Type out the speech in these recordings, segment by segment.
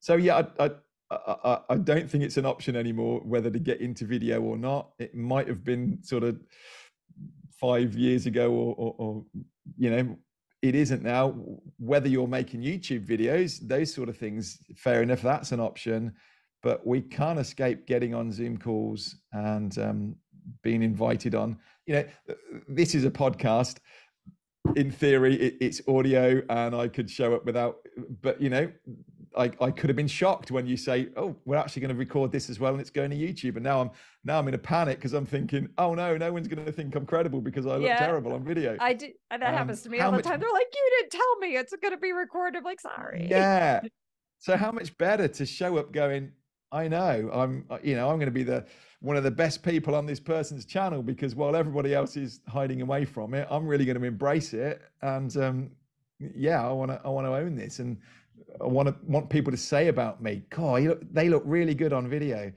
so yeah, I, I I, I, don't think it's an option anymore whether to get into video or not. It might have been sort of five years ago, or, or, or, you know, it isn't now. Whether you're making YouTube videos, those sort of things, fair enough, that's an option. But we can't escape getting on Zoom calls and um, being invited on. You know, this is a podcast in theory it, it's audio and i could show up without but you know I, I could have been shocked when you say oh we're actually going to record this as well and it's going to youtube. And now i'm now i'm in a panic because i'm thinking oh no no one's going to think i'm credible because i look yeah, terrible on video. I do and that um, happens to me all the time. They're like you didn't tell me it's going to be recorded. I'm like sorry. Yeah. So how much better to show up going i know i'm you know i'm going to be the one of the best people on this person's channel because while everybody else is hiding away from it, I'm really going to embrace it. And um, yeah, I want to I want to own this, and I want to want people to say about me, God, they look really good on video.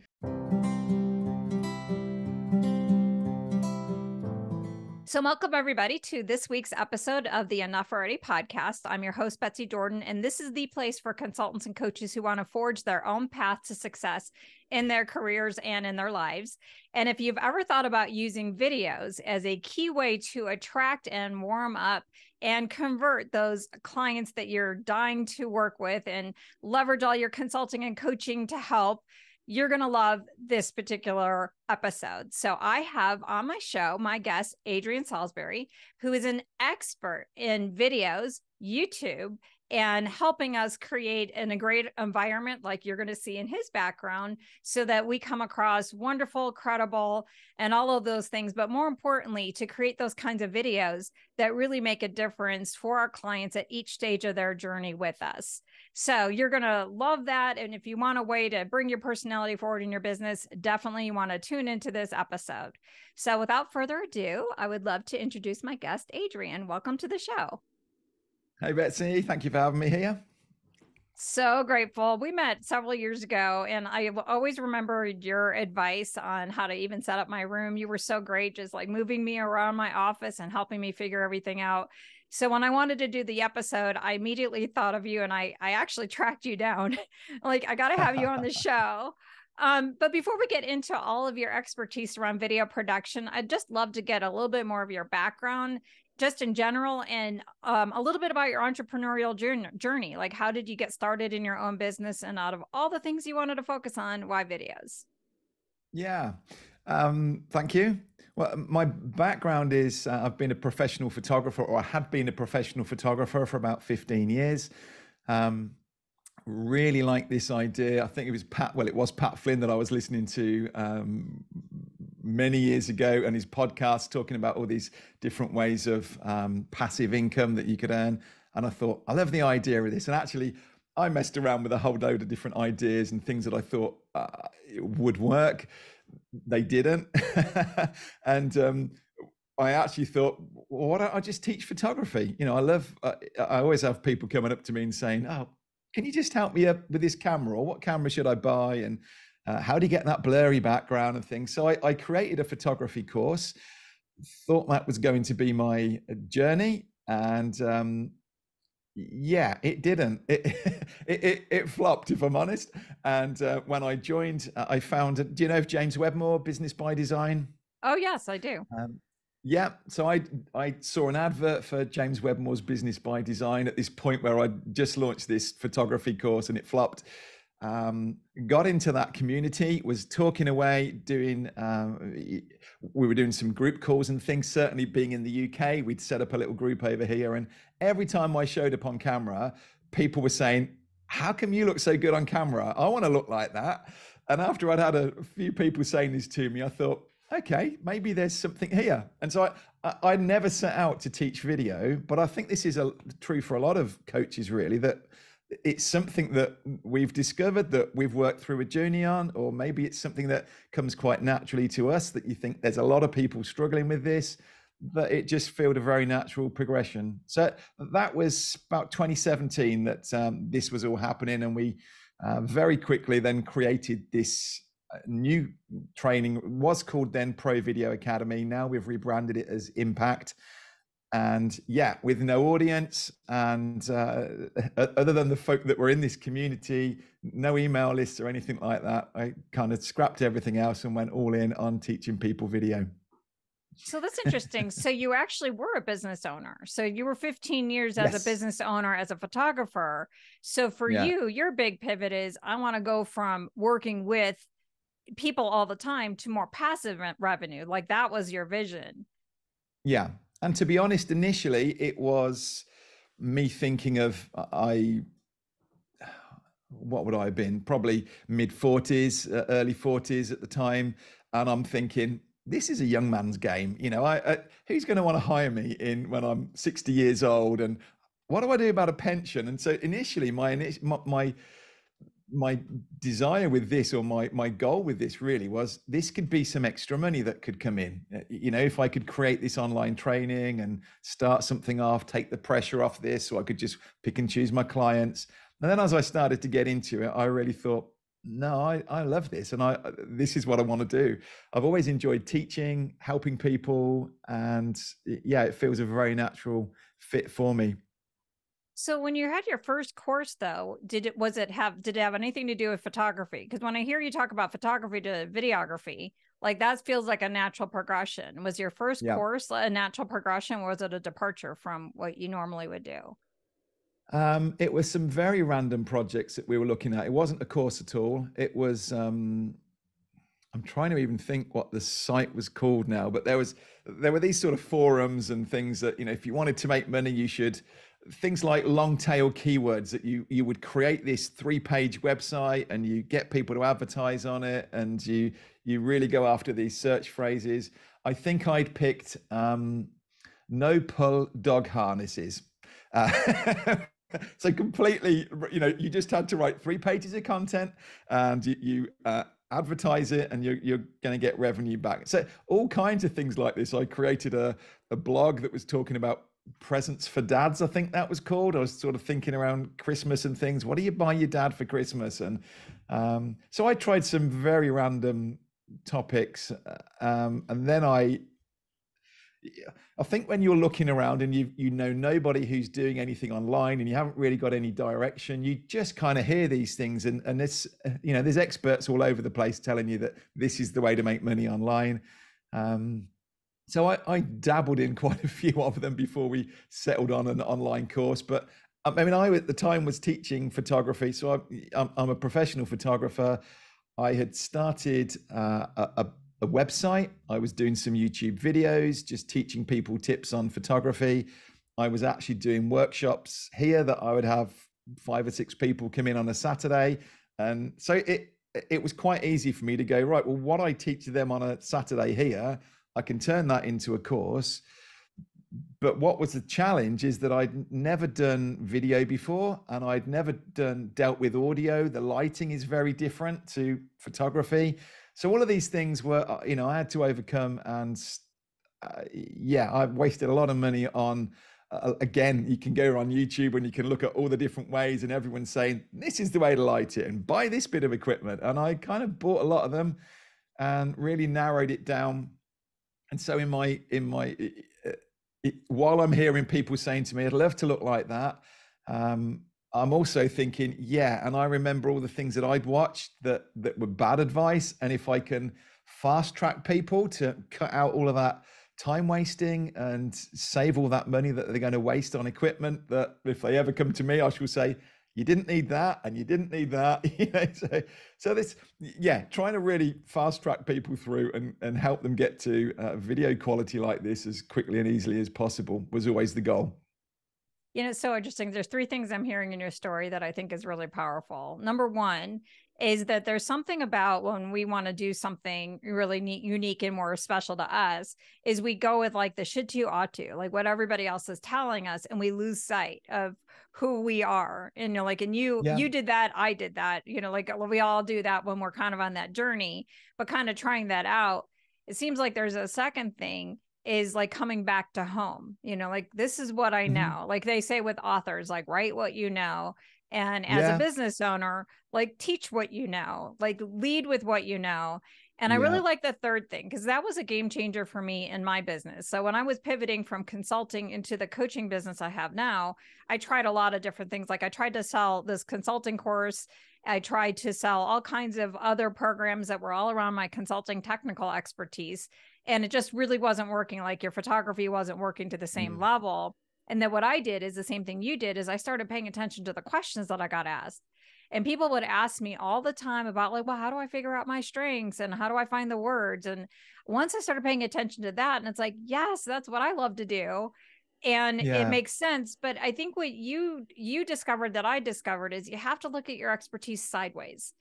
So, welcome everybody to this week's episode of the Enough Already podcast. I'm your host, Betsy Jordyn, and this is the place for consultants and coaches who want to forge their own path to success in their careers and in their lives. And if you've ever thought about using videos as a key way to attract and warm up and convert those clients that you're dying to work with and leverage all your consulting and coaching to help you're going to love this particular episode. So, I have on my show my guest, Adrian Salisbury, who is an expert in videos, YouTube, and helping us create in a great environment like you're going to see in his background so that we come across wonderful, credible, and all of those things. But more importantly, to create those kinds of videos that really make a difference for our clients at each stage of their journey with us. So you're going to love that. And if you want a way to bring your personality forward in your business, definitely you want to tune into this episode. So without further ado, I would love to introduce my guest, Adrian. Welcome to the show. Hey, Betsy. Thank you for having me here. So grateful. We met several years ago, and I have always remembered your advice on how to even set up my room. You were so great, just like moving me around my office and helping me figure everything out. So when I wanted to do the episode, I immediately thought of you and I I actually tracked you down. like I got to have you on the show. Um, but before we get into all of your expertise around video production, I'd just love to get a little bit more of your background just in general and um, a little bit about your entrepreneurial journey. Like how did you get started in your own business and out of all the things you wanted to focus on why videos? Yeah. Um, thank you. Well my background is uh, i've been a professional photographer or i had been a professional photographer for about 15 years. Um, really like this idea. I think it was pat well it was pat flynn that i was listening to um, many years ago and his podcast talking about all these different ways of um, passive income that you could earn. And I thought, I love the idea of this. And actually, I messed around with a whole load of different ideas and things that I thought uh, would work. They didn't. and um, I actually thought, well, why don't I just teach photography? You know, I love, uh, I always have people coming up to me and saying, oh, can you just help me up with this camera or what camera should I buy? And uh, how do you get that blurry background and things? So I, I created a photography course, thought that was going to be my uh, journey. And um, yeah, it didn't. It, it, it, it, flopped, if I'm honest. And uh, when I joined, uh, I found, do you know James Wedmore, Business by Design? Oh, yes, I do. Um, yeah, so I I saw an advert for James Wedmore's Business by Design at this point where I just launched this photography course and it flopped um, got into that community, was talking away, doing, um, we were doing some group calls and things. Certainly being in the UK, we'd set up a little group over here. And every time I showed up on camera, people were saying, How come you look so good on camera? I want to look like that. And after I'd had a few people saying this to me, I thought, okay, maybe there's something here. And so I, I, I never set out to teach video, but I think this is a, true for a lot of coaches, really, that it's something that we've discovered that we've worked through a journey on, or maybe it's something that comes quite naturally to us that you think there's a lot of people struggling with this, but it just felt a very natural progression. So that was about 2017 that um, this was all happening, and we uh, very quickly then created this uh, new training. Was called then Pro Video Academy. Now we've rebranded it as Impact and yeah, with no audience, and uh, other than the folk that were in this community, no email lists or anything like that. I kind of scrapped everything else and went all in on teaching people video. So that's interesting. so you actually were a business owner. So you were 15 years as yes. a business owner, as a photographer. So for yeah. you, your big pivot is I want to go from working with people all the time to more passive revenue. Like that was your vision. Yeah. And to be honest, initially it was me thinking of I what would I have been? Probably mid 40s, uh, early 40s at the time. And I'm thinking, this is a young man's game. You know, I, I who's going to want to hire me in when I'm 60 years old? And what do I do about a pension? And so initially, my my my desire with this or my my goal with this really was this could be some extra money that could come in. Uh, you know if i could create this online training and start something off take the pressure off this so i could just pick and choose my clients. And then as i started to get into it i really thought no i i love this and i uh, this is what i want to do. I've always enjoyed teaching helping people and yeah it feels a very natural fit for me so when you had your first course though, did it was it have did it have anything to do with photography? Because when I hear you talk about photography to videography, like that feels like a natural progression. Was your first yeah. course a natural progression or was it a departure from what you normally would do? Um, it was some very random projects that we were looking at. It wasn't a course at all. It was um, I'm trying to even think what the site was called now, but there was there were these sort of forums and things that you know if you wanted to make money, you should things like long tail keywords that you you would create this three page website and you get people to advertise on it and you you really go after these search phrases. I think i'd picked um, no pull dog harnesses. Uh, so completely you know you just had to write three pages of content and you, you uh, advertise it and you're, you're going to get revenue back. So all kinds of things like this. I created a, a blog that was talking about presents for dads i think that was called. I was sort of thinking around christmas and things. What do you buy your dad for christmas? And um, so i tried some very random topics uh, um, and then i i think when you're looking around and you you know nobody who's doing anything online and you haven't really got any direction you just kind of hear these things and and this you know there's experts all over the place telling you that this is the way to make money online. Um, so I, I, dabbled in quite a few of them before we settled on an online course. But um, I mean, I at the time was teaching photography, so I, am I'm a professional photographer. I had started uh, a, a website. I was doing some YouTube videos, just teaching people tips on photography. I was actually doing workshops here that I would have five or six people come in on a Saturday, and so it it was quite easy for me to go right. Well, what I teach them on a Saturday here I can turn that into a course. But what was the challenge is that I'd never done video before and I'd never done dealt with audio. The lighting is very different to photography. So all of these things were, uh, you know, I had to overcome. And uh, yeah, I wasted a lot of money on uh, again, you can go on YouTube and you can look at all the different ways, and everyone's saying this is the way to light it, and buy this bit of equipment. And I kind of bought a lot of them, and really narrowed it down and so in my in my it, while I'm hearing people saying to me, "I'd love to look like that," um, I'm also thinking, "Yeah." And I remember all the things that I'd watched that that were bad advice, and if I can fast track people to cut out all of that time wasting and save all that money that they're going to waste on equipment, that if they ever come to me, I shall say, you didn't need that and you didn't need that so so this yeah trying to really fast track people through and and help them get to uh, video quality like this as quickly and easily as possible was always the goal. You know so interesting. There's three things i'm hearing in your story that i think is really powerful. Number one is that there's something about when we want to do something really neat, unique and more special to us is we go with like the should to ought to like what everybody else is telling us and we lose sight of who we are and you know like and you yeah. you did that i did that you know like we all do that when we're kind of on that journey but kind of trying that out it seems like there's a second thing is like coming back to home you know like this is what i mm-hmm. know mm-hmm. like they say with authors like write what you know and as yeah. a business owner like teach what you know like lead with what you know And I really like the third thing because that was a game changer for me in my business. So when I was pivoting from consulting into the coaching business I have now, I tried a lot of different things. Like I tried to sell this consulting course. I tried to sell all kinds of other programs that were all around my consulting technical expertise. And it just really wasn't working. Like your photography wasn't working to the same mm. level. And then what I did is the same thing you did is I started paying attention to the questions that I got asked. And people would ask me all the time about like, well, how do I figure out my strengths and how do I find the words? And once I started paying attention to that, and it's like, yes, that's what I love to do. And yeah. it makes sense. But I think what you you discovered that I discovered is you have to look at your expertise sideways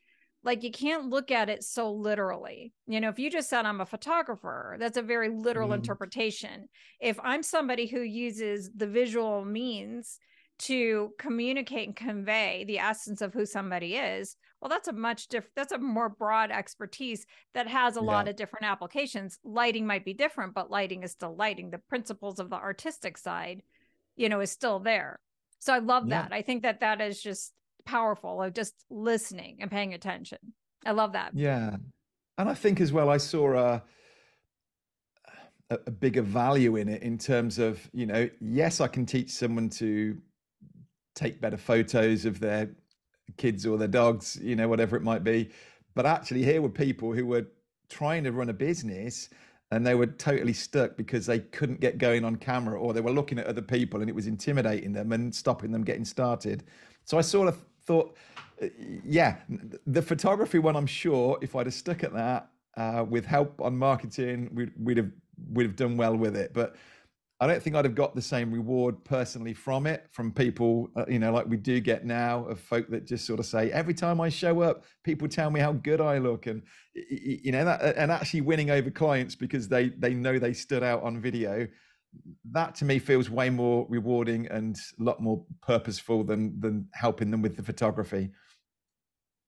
like you can't look at it so literally you know if you just said i'm a photographer that's a very literal mm. interpretation if i'm somebody who uses the visual means to communicate and convey the essence of who somebody is well that's a much different that's a more broad expertise that has a yeah. lot of different applications lighting might be different but lighting is still lighting the principles of the artistic side you know is still there so i love yeah. that i think that that is just powerful of just listening and paying attention i love that yeah and i think as well i saw a a bigger value in it in terms of you know yes i can teach someone to take better photos of their kids or their dogs, you know, whatever it might be. But actually, here were people who were trying to run a business and they were totally stuck because they couldn't get going on camera or they were looking at other people and it was intimidating them and stopping them getting started. So I sort of thought, uh, yeah, the photography one, I'm sure if I'd have stuck at that uh, with help on marketing, we'd, we'd have we'd have done well with it. But I don't think I'd have got the same reward personally from it, from people, uh, you know, like we do get now of folk that just sort of say, every time I show up, people tell me how good I look, and you know, that, and actually winning over clients because they they know they stood out on video. That to me feels way more rewarding and a lot more purposeful than than helping them with the photography.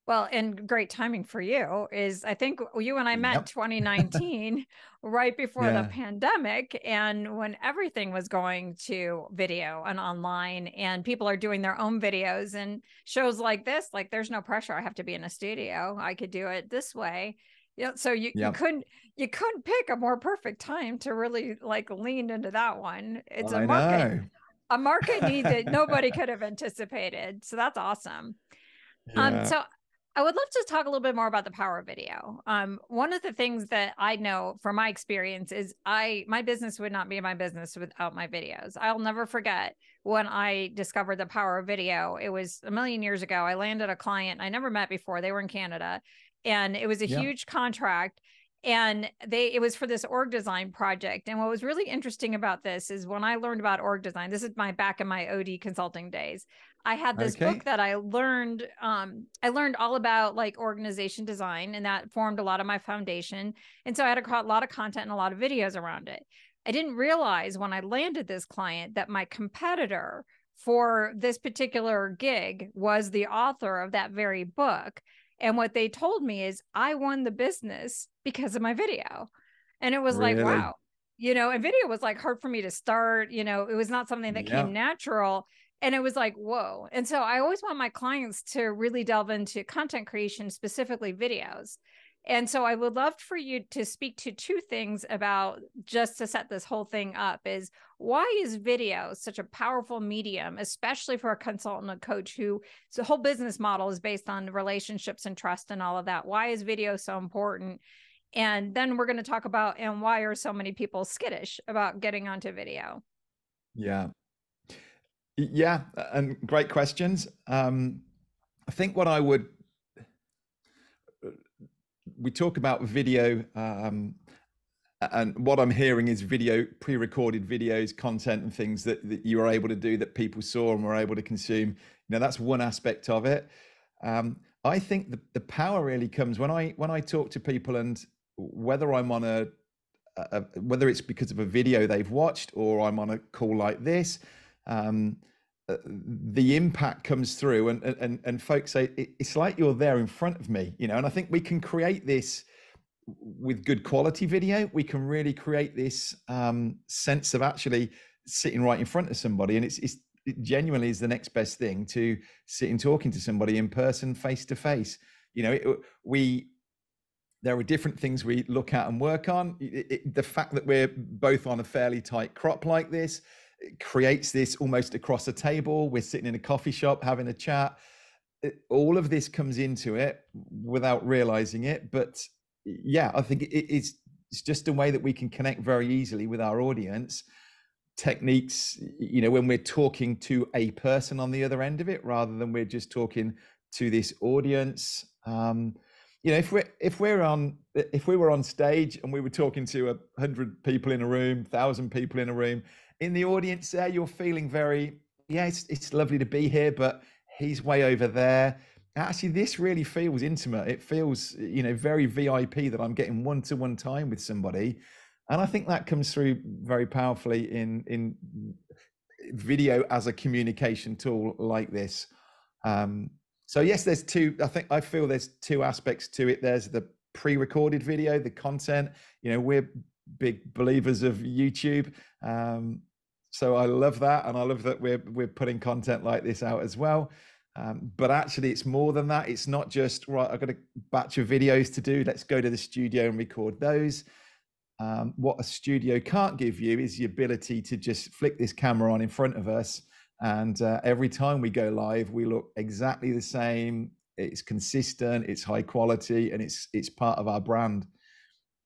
Well, and great timing for you is I think you and I met yep. 2019 right before yeah. the pandemic and when everything was going to video and online and people are doing their own videos and shows like this like there's no pressure I have to be in a studio. I could do it this way. Yeah, so you, yep. you couldn't you couldn't pick a more perfect time to really like lean into that one. It's a market know. a market need that nobody could have anticipated. So that's awesome. Um, yeah. Um, so I would love to talk a little bit more about the power of video. Um, one of the things that I know from my experience is I my business would not be my business without my videos. I'll never forget when I discovered the power of video. It was a million years ago. I landed a client I never met before. They were in Canada, and it was a yeah. huge contract and they it was for this org design project and what was really interesting about this is when i learned about org design this is my back in my od consulting days i had this okay. book that i learned um, i learned all about like organization design and that formed a lot of my foundation and so i had a, a lot of content and a lot of videos around it i didn't realize when i landed this client that my competitor for this particular gig was the author of that very book and what they told me is I won the business because of my video. And it was really? like, wow, you know, and video was like hard for me to start. You know, it was not something that yeah. came natural. And it was like, whoa. And so I always want my clients to really delve into content creation, specifically videos. And so I would love for you to speak to two things about just to set this whole thing up is why is video such a powerful medium, especially for a consultant, a coach who the whole business model is based on relationships and trust and all of that. Why is video so important? And then we're going to talk about and why are so many people skittish about getting onto video? Yeah. Yeah, and great questions. Um, I think what I would we talk about video um, and what i'm hearing is video pre-recorded videos content and things that, that you are able to do that people saw and were able to consume. You know that's one aspect of it. Um, i think the, the power really comes when i when i talk to people and whether i'm on a, a whether it's because of a video they've watched or i'm on a call like this um, uh, the impact comes through and and and folks say it's like you're there in front of me you know and i think we can create this with good quality video we can really create this um, sense of actually sitting right in front of somebody and it's, it's it genuinely is the next best thing to sitting talking to somebody in person face to face you know it, we there are different things we look at and work on. It, the fact that we're both on a fairly tight crop like this creates this almost across a table. We're sitting in a coffee shop having a chat. It, all of this comes into it without realizing it. But yeah, I think it's it's just a way that we can connect very easily with our audience. Techniques, you know, when we're talking to a person on the other end of it, rather than we're just talking to this audience. Um, you know, if we're if we're on if we were on stage and we were talking to a hundred people in a room, thousand people in a room, in the audience there, you're feeling very, yeah, it's it's lovely to be here, but he's way over there. Actually, this really feels intimate. It feels, you know, very VIP that I'm getting one to one time with somebody, and I think that comes through very powerfully in in video as a communication tool like this. Um, so yes, there's two. I think I feel there's two aspects to it. There's the pre-recorded video, the content. You know, we're big believers of YouTube. Um, so I love that, and I love that we're we're putting content like this out as well. Um, but actually, it's more than that. It's not just right. I've got a batch of videos to do. Let's go to the studio and record those. Um, what a studio can't give you is the ability to just flick this camera on in front of us and uh, every time we go live, we look exactly the same. It's consistent, it's high quality, and it's it's part of our brand.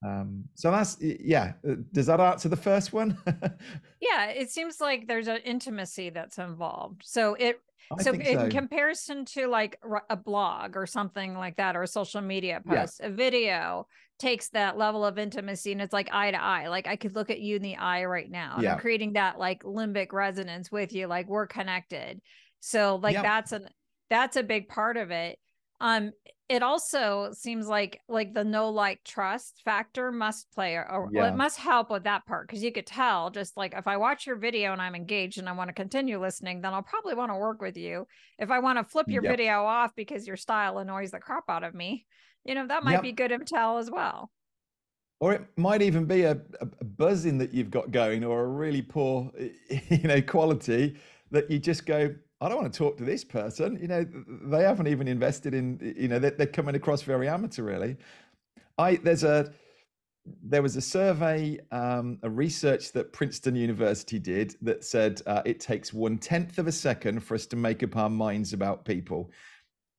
Um, so that's yeah. Uh, does that answer the first one? yeah, it seems like there's an intimacy that's involved. So it I so in so. comparison to like a blog or something like that or a social media post, yeah. a video, takes that level of intimacy and it's like eye to eye. Like I could look at you in the eye right now. Yeah. I'm creating that like limbic resonance with you. Like we're connected. So like that's an that's a big part of it. Um it also seems like like the no like trust factor must play or yeah. it must help with that part because you could tell just like if i watch your video and i'm engaged and i want to continue listening then i'll probably want to work with you if i want to flip your yep. video off because your style annoys the crap out of me you know that might yep. be good intel as well or it might even be a, a buzzing that you've got going or a really poor you know quality that you just go i don't want to talk to this person you know they haven't even invested in you know they're, they're coming across very amateur really i there's a there was a survey, um, a research that Princeton University did that said uh, it takes one tenth of a second for us to make up our minds about people.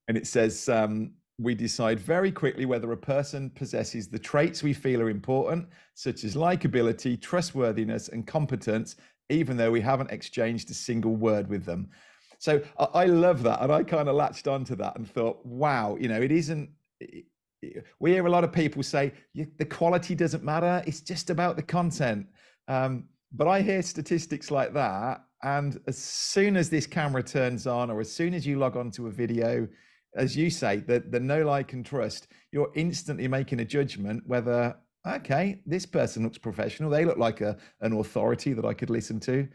And it says um, we decide very quickly whether a person possesses the traits we feel are important, such as likability, trustworthiness, and competence, even though we haven't exchanged a single word with them. So I, love that. And I kind of latched onto that and thought, wow, you know, it isn't. we hear a lot of people say the quality doesn't matter, it's just about the content. Um, but I hear statistics like that. And as soon as this camera turns on, or as soon as you log onto a video, as you say, the the no like and trust, you're instantly making a judgment whether okay, this person looks professional. They look like a an authority that I could listen to.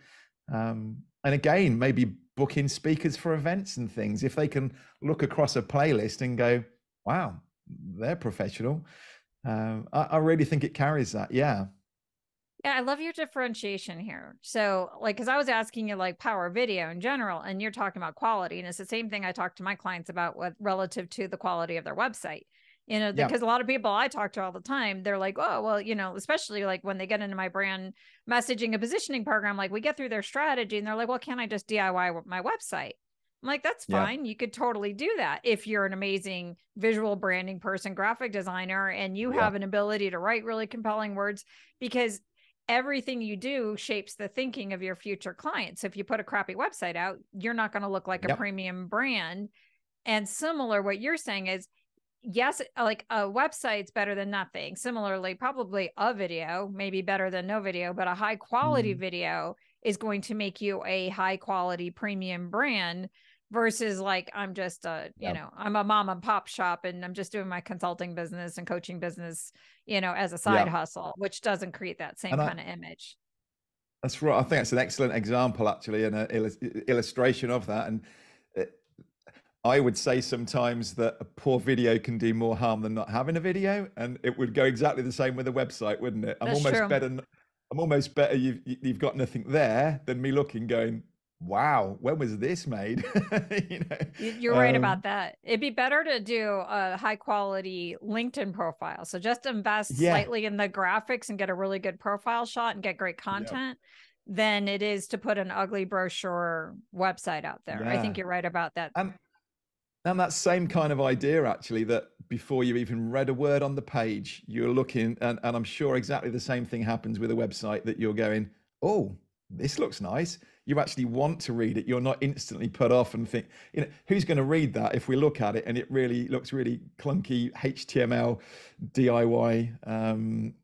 Um, and again, maybe booking speakers for events and things. If they can look across a playlist and go, wow, they're professional. Um, I, I really think it carries that. Yeah. Yeah, I love your differentiation here. So, like, because I was asking you like power video in general, and you're talking about quality, and it's the same thing I talk to my clients about with relative to the quality of their website. You know, because yeah. a lot of people I talk to all the time, they're like, oh, well, you know, especially like when they get into my brand messaging and positioning program, like we get through their strategy and they're like, well, can I just DIY my website? I'm like, that's fine. Yeah. You could totally do that if you're an amazing visual branding person, graphic designer, and you yeah. have an ability to write really compelling words because everything you do shapes the thinking of your future clients. So if you put a crappy website out, you're not going to look like yep. a premium brand. And similar, what you're saying is, yes, like a website's better than nothing. Similarly, probably a video, maybe better than no video, but a high quality mm. video is going to make you a high quality premium brand versus like I'm just a, you yep. know, I'm a mom and pop shop and I'm just doing my consulting business and coaching business, you know, as a side yep. hustle, which doesn't create that same kind of image. That's right. I think that's an excellent example, actually, and an illustration of that. And I would say sometimes that a poor video can do more harm than not having a video, and it would go exactly the same with a website, wouldn't it? I'm that's almost true. better. I'm almost better. You've you've got nothing there than me looking, going, wow, when was this made? you know, you're right um, about that. It'd be better to do a high quality LinkedIn profile. So just invest yeah. slightly in the graphics and get a really good profile shot and get great content. Than it is to put an ugly brochure website out there. Yeah. I think you're right about that. And, and that same kind of idea, actually, that before you even read a word on the page, you're looking, and, and I'm sure exactly the same thing happens with a website that you're going, oh, this looks nice you actually want to read it. You're not instantly put off and think, you know, who's going to read that if we look at it and it really looks really clunky HTML DIY. Um,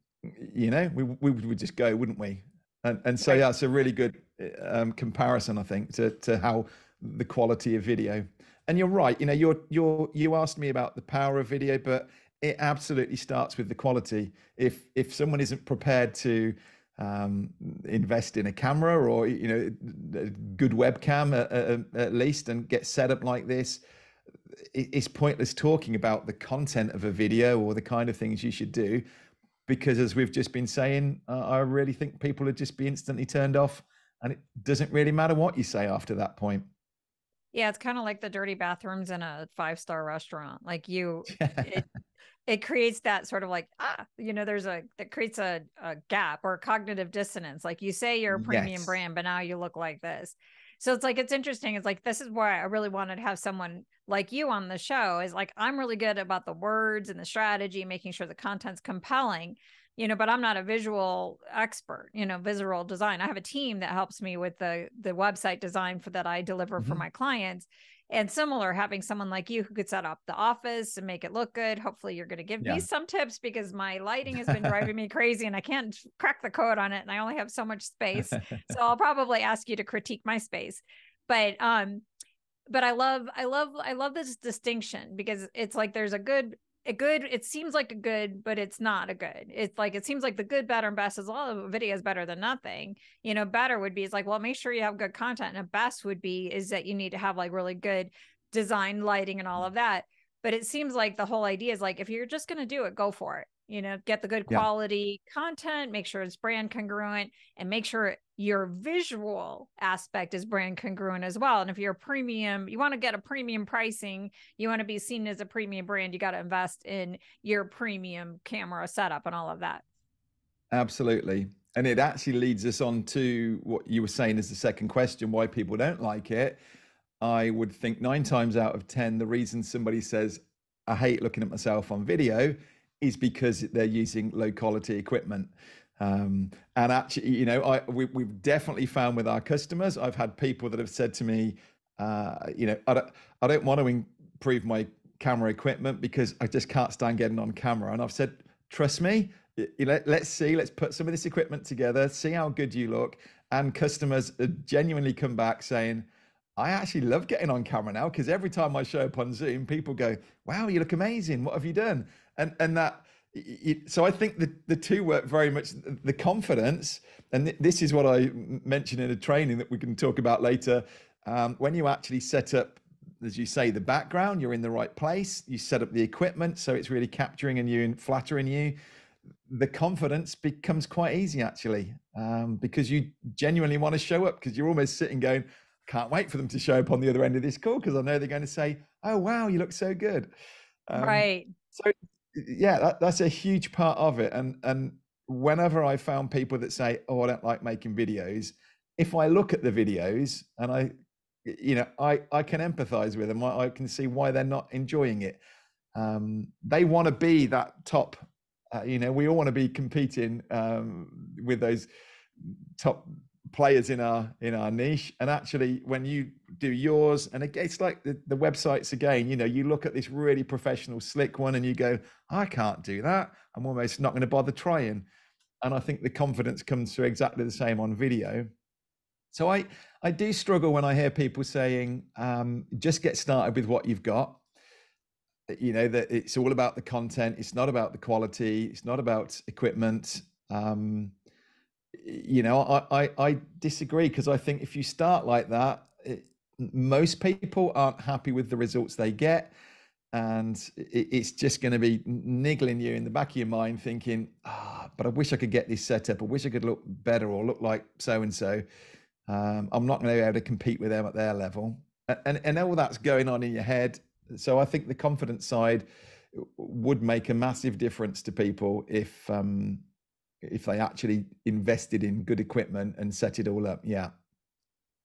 you know, we, we would just go, wouldn't we? And, and so, yeah, it's a really good um, comparison, I think, to, to how the quality of video. And you're right. You know, you're you're you asked me about the power of video, but it absolutely starts with the quality. If if someone isn't prepared to um, invest in a camera or you know a good webcam at, at, least and get set up like this it's pointless talking about the content of a video or the kind of things you should do because as we've just been saying uh, i really think people would just be instantly turned off and it doesn't really matter what you say after that point yeah it's kind of like the dirty bathrooms in a five star restaurant like you it, it creates that sort of like ah you know there's a that creates a, a gap or a cognitive dissonance like you say you're a premium yes. brand but now you look like this so it's like it's interesting it's like this is why i really wanted to have someone like you on the show is like i'm really good about the words and the strategy making sure the content's compelling you know but i'm not a visual expert you know visual design i have a team that helps me with the the website design for that i deliver mm-hmm. for my clients and similar, having someone like you who could set up the office and make it look good. Hopefully, you're going to give yeah. me some tips because my lighting has been driving me crazy and I can't crack the code on it. And I only have so much space. so I'll probably ask you to critique my space. But, um, but I love, I love, I love this distinction because it's like there's a good a good it seems like a good but it's not a good. It's like it seems like the good better and best is all of video is better than nothing. You know better would be it's like well make sure you have good content and a best would be is that you need to have like really good design lighting and all mm. of that. But it seems like the whole idea is like if you're just going to do it go for it. You know get the good quality yeah. content make sure it's brand congruent and make sure your visual aspect is brand congruent as well. And if you're a premium you want to get a premium pricing you want to be seen as a premium brand you got to invest in your premium camera setup and all of that. Absolutely. And it actually leads us on to what you were saying as the second question why people don't like it. I would think nine times out of ten the reason somebody says i hate looking at myself on video is because they're using low quality equipment. Um, and actually, you know, I, we, have definitely found with our customers, I've had people that have said to me, uh, you know, I don't, I don't want to improve my camera equipment because I just can't stand getting on camera. And I've said, trust me, let, let's see, let's put some of this equipment together, see how good you look. And customers genuinely come back saying, I actually love getting on camera now because every time I show up on Zoom, people go, "Wow, you look amazing! What have you done?" and and that it, so I think the the two work very much the confidence, and th- this is what I mentioned in a training that we can talk about later. Um, when you actually set up, as you say, the background, you're in the right place. You set up the equipment, so it's really capturing and you and flattering you. The confidence becomes quite easy actually, um, because you genuinely want to show up because you're almost sitting going, can't wait for them to show up on the other end of this call because I know they're going to say, "Oh wow, you look so good." Um, right. So yeah, that, that's a huge part of it. And and whenever I found people that say, "Oh, I don't like making videos," if I look at the videos and I, you know, I I can empathize with them. I, I can see why they're not enjoying it. Um, they want to be that top. Uh, you know, we all want to be competing um, with those top players in our in our niche. And actually when you do yours and it's like the, the websites again you know you look at this really professional slick one and you go i can't do that. I'm almost not going to bother trying. And i think the confidence comes through exactly the same on video. So i i do struggle when i hear people saying um, just get started with what you've got. You know that it's all about the content. It's not about the quality. It's not about equipment. Um, you know, I, I, I disagree because I think if you start like that, it, most people aren't happy with the results they get. And it, it's just going to be niggling you in the back of your mind, thinking, ah, but I wish I could get this set up. I wish I could look better or look like so and so. I'm not going to be able to compete with them at their level, and and all that's going on in your head. So I think the confidence side would make a massive difference to people if um, if they actually invested in good equipment and set it all up. Yeah.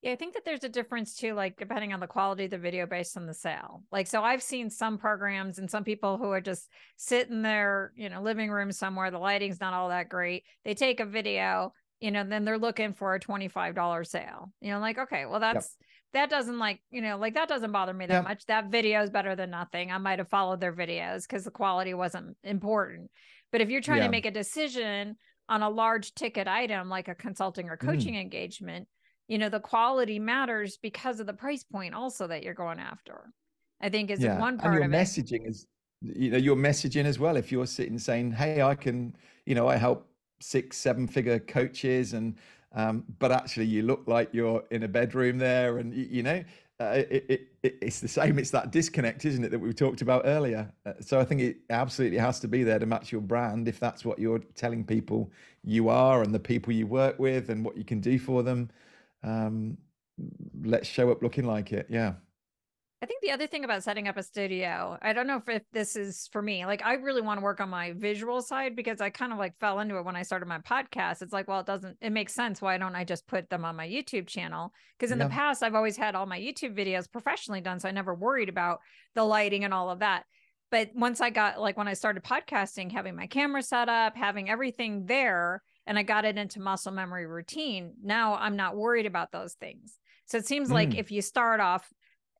Yeah, I think that there's a difference too, like depending on the quality of the video based on the sale. Like, so I've seen some programs and some people who are just sitting in their, you know, living room somewhere. The lighting's not all that great. They take a video, you know, then they're looking for a $25 sale. You know, like, okay, well, that's yep. that doesn't like, you know, like that doesn't bother me that yep. much. That video is better than nothing. I might have followed their videos because the quality wasn't important. But if you're trying yeah. to make a decision on a large ticket item like a consulting or coaching mm. engagement, you know the quality matters because of the price point also that you're going after i think is yeah. one part and your of messaging it. is you know your messaging as well if you're sitting saying hey i can you know i help six seven figure coaches and um, but actually you look like you're in a bedroom there and you, you know uh, it, it, it, it's the same it's that disconnect isn't it that we talked about earlier uh, so i think it absolutely has to be there to match your brand if that's what you're telling people you are and the people you work with and what you can do for them um, let's show up looking like it. Yeah. I think the other thing about setting up a studio, I don't know if, if this is for me. Like, I really want to work on my visual side because I kind of like fell into it when I started my podcast. It's like, well, it doesn't, it makes sense. Why don't I just put them on my YouTube channel? Because in yeah. the past, I've always had all my YouTube videos professionally done. So I never worried about the lighting and all of that. But once I got, like, when I started podcasting, having my camera set up, having everything there, and I got it into muscle memory routine. Now I'm not worried about those things. So it seems mm. like if you start off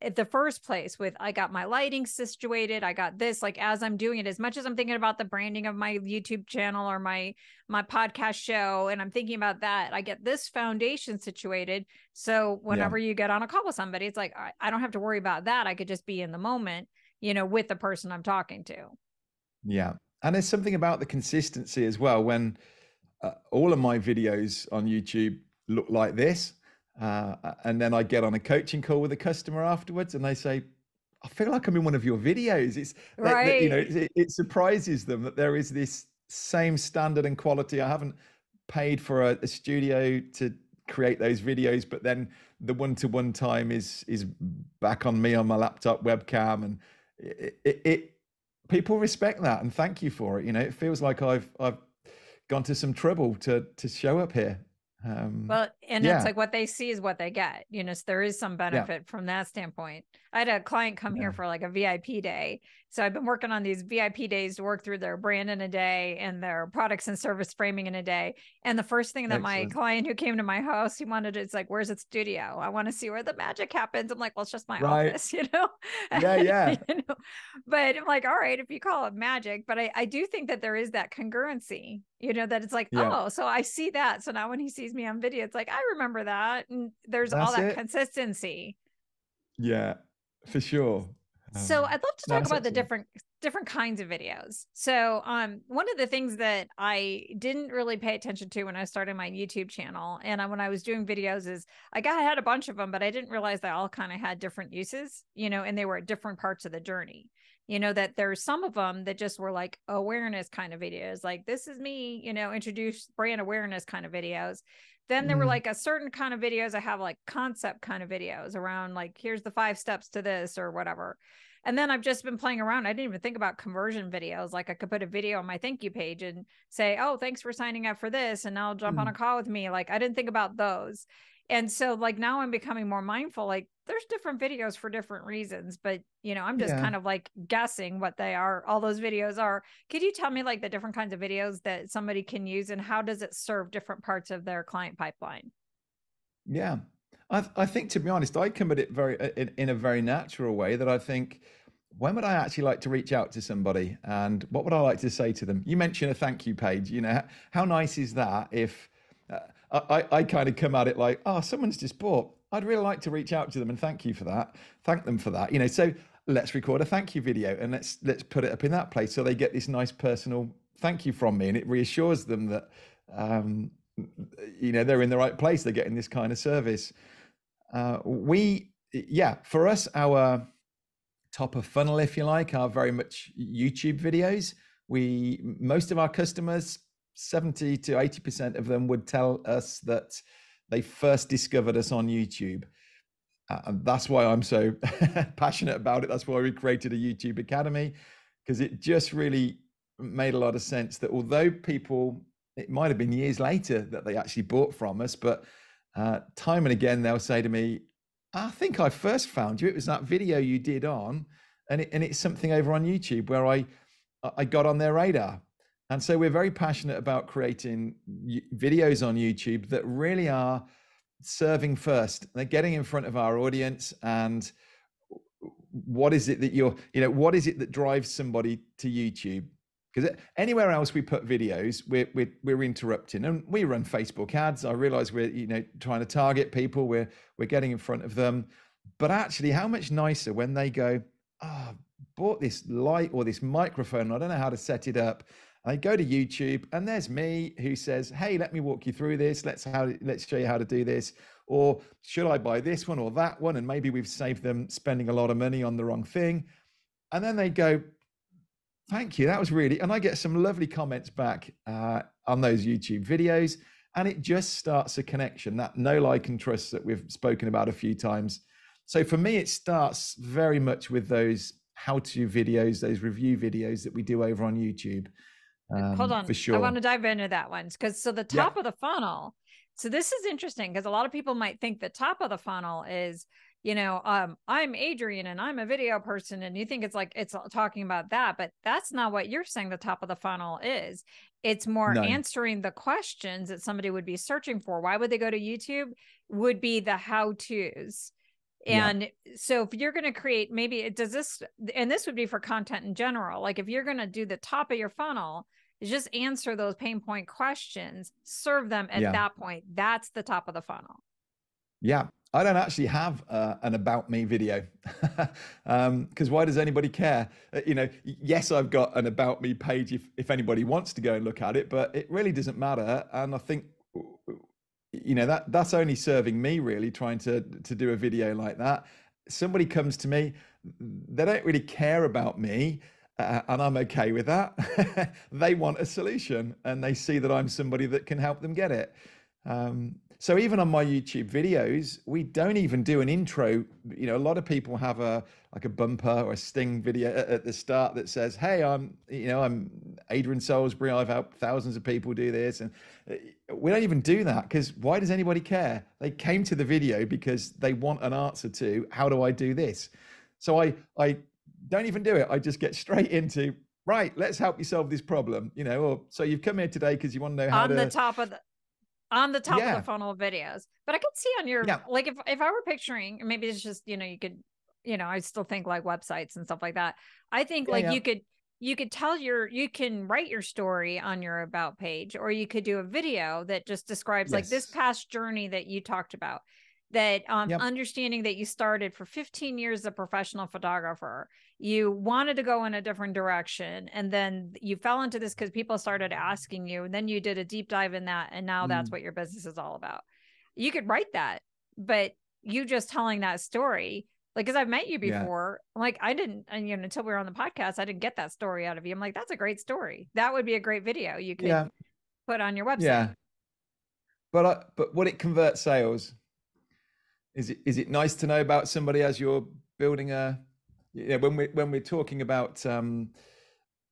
at the first place with I got my lighting situated, I got this like as I'm doing it as much as I'm thinking about the branding of my YouTube channel or my my podcast show and I'm thinking about that, I get this foundation situated. So whenever yeah. you get on a call with somebody, it's like I, I don't have to worry about that. I could just be in the moment, you know, with the person I'm talking to. Yeah. And there's something about the consistency as well when uh, all of my videos on YouTube look like this. Uh, and then I get on a coaching call with a customer afterwards and they say, I feel like I'm in one of your videos. It's right. That, you know, it, it, surprises them that there is this same standard and quality. I haven't paid for a, a studio to create those videos, but then the one-to-one time is is back on me on my laptop webcam, and it, it, it people respect that and thank you for it. You know, it feels like I've I've gone to some trouble to to show up here. Um, well, and yeah. it's like what they see is what they get. You know, so there is some benefit yeah. from that standpoint. I had a client come yeah. here for like a VIP day. So I've been working on these VIP days to work through their brand in a day and their products and service framing in a day. And the first thing that Excellent. my client who came to my house, he wanted it's like, where's its studio? I want to see where the magic happens. I'm like, well, it's just my right. office, you know? Yeah, yeah. you know? But I'm like, all right, if you call it magic, but I, I do think that there is that congruency, you know, that it's like, oh, so I see that. So now when he sees me on video, it's like, I remember that. And there's That's all that it. consistency. Yeah, for sure. So um, I'd love to talk about the different different kinds of videos. So um one of the things that I didn't really pay attention to when I started my YouTube channel and I, when I was doing videos is I got I had a bunch of them but I didn't realize they all kind of had different uses, you know, and they were at different parts of the journey. You know that there's some of them that just were like awareness kind of videos, like this is me, you know, introduce brand awareness kind of videos. Then there mm. were like a certain kind of videos I have like concept kind of videos around like here's the five steps to this or whatever. And then I've just been playing around. I didn't even think about conversion videos. Like I could put a video on my thank you page and say, "Oh, thanks for signing up for this," and now jump mm. on a call with me. Like I didn't think about those. And so like now I'm becoming more mindful. Like there's different videos for different reasons, but you know, I'm just yeah. kind of like guessing what they are, all those videos are. Could you tell me like the different kinds of videos that somebody can use and how does it serve different parts of their client pipeline? Yeah. I, I think to be honest, I come at it very in, in a very natural way that I think when would I actually like to reach out to somebody and what would I like to say to them? You mentioned a thank you page. You know, how nice is that if uh, I, I kind of come at it like, oh, someone's just bought. I'd really like to reach out to them and thank you for that. Thank them for that. You know, so let's record a thank you video and let's let's put it up in that place so they get this nice personal thank you from me and it reassures them that um, you know they're in the right place. They're getting this kind of service. Uh, we, yeah, for us, our top of funnel, if you like, are very much YouTube videos. We most of our customers 70 to 80% of them would tell us that they first discovered us on YouTube. Uh, and that's why I'm so passionate about it. That's why we created a YouTube Academy, because it just really made a lot of sense that although people, it might have been years later that they actually bought from us, but uh, time and again they'll say to me, I think I first found you. It was that video you did on, and it, and it's something over on YouTube where I I got on their radar. And so we're very passionate about creating videos on YouTube that really are serving first. They're getting in front of our audience and what is it that you're, you know, what is it that drives somebody to YouTube? Because uh, anywhere else we put videos, we're, we're, we're interrupting and we run Facebook ads. I realize we're, you know, trying to target people. We're, we're getting in front of them. But actually, how much nicer when they go, oh, bought this light or this microphone. I don't know how to set it up. I go to YouTube and there's me who says, "Hey, let me walk you through this. Let's how let's show you how to do this." Or should I buy this one or that one? And maybe we've saved them spending a lot of money on the wrong thing. And then they go, "Thank you, that was really." And I get some lovely comments back uh, on those YouTube videos, and it just starts a connection. That no like and trust that we've spoken about a few times. So for me, it starts very much with those how-to videos, those review videos that we do over on YouTube. Um, Hold on, for sure. I want to dive into that one because so the top yeah. of the funnel. So this is interesting because a lot of people might think the top of the funnel is, you know, um, I'm Adrian and I'm a video person, and you think it's like it's talking about that, but that's not what you're saying. The top of the funnel is. It's more no. answering the questions that somebody would be searching for. Why would they go to YouTube? Would be the how tos. And yeah. so if you're going to create maybe it does this and this would be for content in general. Like if you're going to do the top of your funnel, just answer those pain point questions, serve them at yeah. that point. That's the top of the funnel. Yeah. I don't actually have uh, an about me video because um, why does anybody care? Uh, you know, yes, I've got an about me page if, if anybody wants to go and look at it, but it really doesn't matter. And I think, you know, that that's only serving me really trying to to do a video like that. Somebody comes to me, they don't really care about me uh, and I'm okay with that. they want a solution and they see that I'm somebody that can help them get it. Um, so even on my YouTube videos, we don't even do an intro. You know, a lot of people have a like a bumper or a sting video at the start that says, "Hey, I'm you know I'm Adrian Salisbury. I've helped thousands of people do this," and uh, we don't even do that because why does anybody care? They came to the video because they want an answer to how do I do this. So I I don't even do it. I just get straight into right. Let's help you solve this problem. You know, or so you've come here today because you want to know how on to the top of the on the top yeah. of the funnel videos. But I could see on your yeah. like if if I were picturing, maybe it's just you know you could you know I still think like websites and stuff like that. I think yeah, like you could you could tell your you can write your story on your about page or you could do a video that just describes yes. like this past journey that you talked about that um, yep. understanding that you started for 15 years as a professional photographer you wanted to go in a different direction and then you fell into this because people started asking you and then you did a deep dive in that and now mm. that's what your business is all about you could write that but you just telling that story like because i've met you before yeah. like i didn't and you know until we were on the podcast i didn't get that story out of you i'm like that's a great story that would be a great video you could yeah. put on your website yeah but uh, but would it convert sales is it is it nice to know about somebody as you're building a yeah, when we when we're talking about um,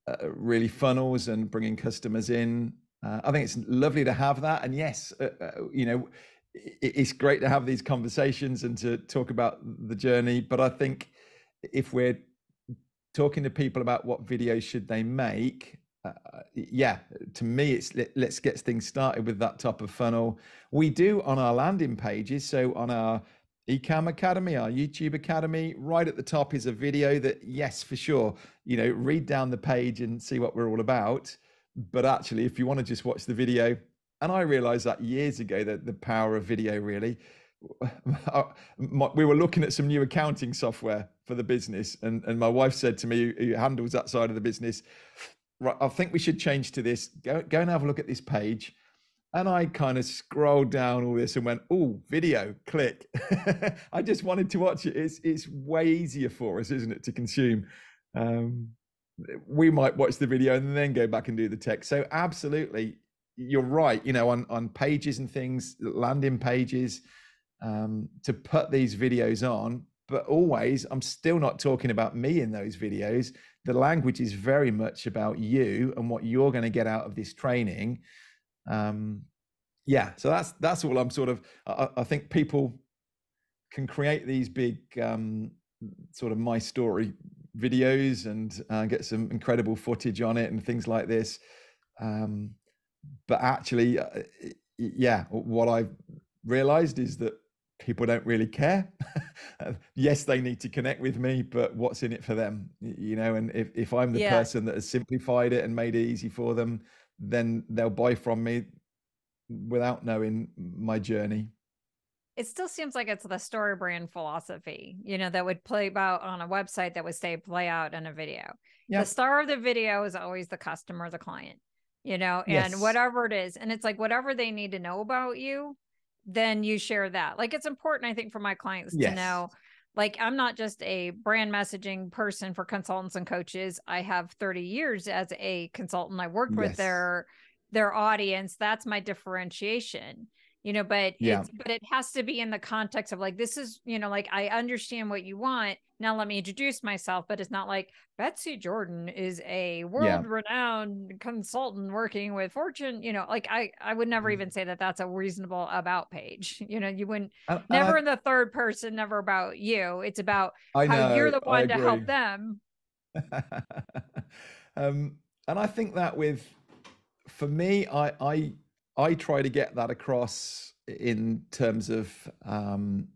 uh, really funnels and bringing customers in, uh, I think it's lovely to have that. And yes, uh, uh you know, it, it's great to have these conversations and to talk about the journey. But I think if we're talking to people about what videos should they make, uh, yeah, to me, it's let, us get things started with that top of funnel. We do on our landing pages. So on our Ecamm Academy, our YouTube Academy. Right at the top is a video that, yes, for sure, you know, read down the page and see what we're all about. But actually, if you want to just watch the video, and I realized that years ago that the power of video really. Uh, we were looking at some new accounting software for the business, and, and my wife said to me, who handles that side of the business, right, I think we should change to this. Go, go and have a look at this page and I kind of scrolled down all this and went, oh, video, click. I just wanted to watch it. It's, it's way easier for us, isn't it, to consume? Um, we might watch the video and then go back and do the text. So, absolutely, you're right. You know, on on pages and things, landing pages, um, to put these videos on. But always, I'm still not talking about me in those videos. The language is very much about you and what you're going to get out of this training. Um, yeah, so that's that's all I'm sort of. I, I think people can create these big um, sort of my story videos and uh, get some incredible footage on it and things like this. Um, but actually, uh, yeah, what I've realized is that people don't really care. yes, they need to connect with me, but what's in it for them? You know, and if, if I'm the yeah. person that has simplified it and made it easy for them, then they'll buy from me without knowing my journey it still seems like it's the StoryBrand philosophy, you know, that would play out on a website that would say play out in a video. Yep. The star of the video is always the customer, the client, you know, and yes. whatever it is. And it's like whatever they need to know about you, then you share that. Like it's important, I think, for my clients yes. to know. Like, I'm not just a brand messaging person for consultants and coaches. I have 30 years as a consultant. I worked yes. with their their audience. That's my differentiation you know but yeah. it's but it has to be in the context of like this is you know like i understand what you want now let me introduce myself but it's not like Betsy Jordyn is a world renowned yeah. consultant working with fortune you know like i i would never mm. even say that that's a reasonable about page you know you wouldn't I, never I, in the third person never about you it's about I how know, you're the one to help them um and i think that with for me i i I try to get that across in terms of um,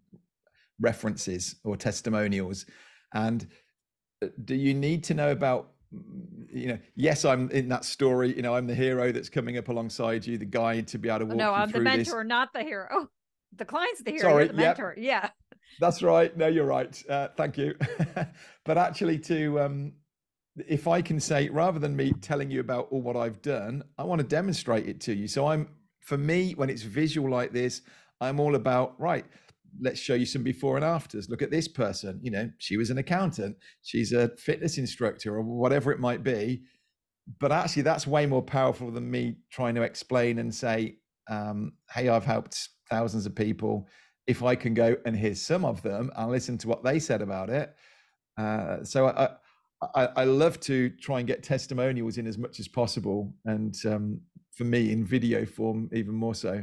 references or testimonials. And uh, do you need to know about, you know, yes, I'm in that story, you know, I'm the hero that's coming up alongside you, the guide to be able to walk no, I'm the mentor, this. not the hero. The client's the hero, Sorry, the mentor. Yep. Yeah. That's right. No, you're right. Uh, thank you. but actually, to um, if I can say, rather than me telling you about all what I've done, I want to demonstrate it to you. So I'm for me, when it's visual like this, I'm all about, right, let's show you some before and afters. Look at this person. You know, she was an accountant, she's a fitness instructor, or whatever it might be. But actually, that's way more powerful than me trying to explain and say, um, hey, I've helped thousands of people. If I can go and hear some of them and listen to what they said about it. Uh, so I, I, I, love to try and get testimonials in as much as possible. And um, for me in video form even more so